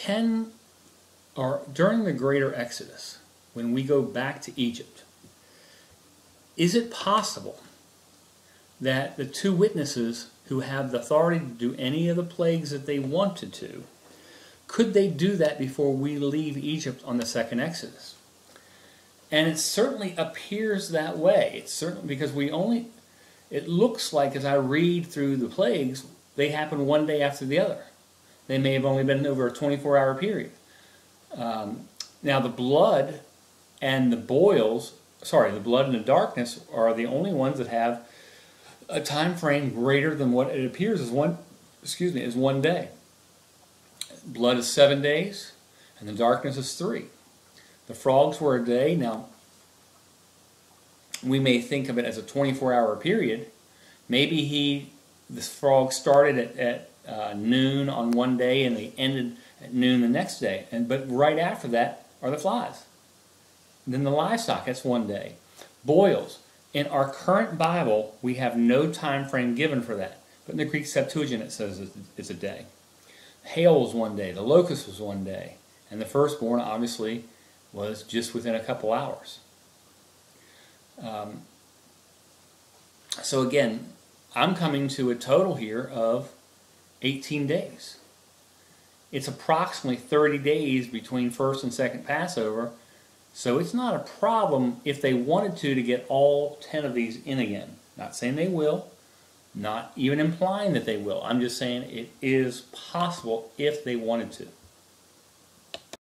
can, or during the greater Exodus, when we go back to Egypt, is it possible that the two witnesses who have the authority to do any of the plagues that they wanted to, could they do that before we leave Egypt on the second Exodus? And it certainly appears that way. It's certainly because we only, it looks like as I read through the plagues, they happen one day after the other. They may have only been over a 24 hour period. Um, now, the blood and the boils, sorry, the blood and the darkness are the only ones that have a time frame greater than what it appears as one, excuse me, is one day. Blood is seven days, and the darkness is three. The frogs were a day. Now, we may think of it as a 24-hour period. Maybe he, this frog started at, at uh, noon on one day and they ended at noon the next day. And but right after that are the flies. And then the livestock. That's one day. Boils. In our current Bible, we have no time frame given for that. But in the Greek Septuagint, it says it's a day. Hail was one day. The locust was one day. And the firstborn, obviously, was just within a couple hours. Um, so again, I'm coming to a total here of 18 days. It's approximately 30 days between first and second Passover, so it's not a problem if they wanted to to get all 10 of these in again. Not saying they will, not even implying that they will. I'm just saying it is possible if they wanted to.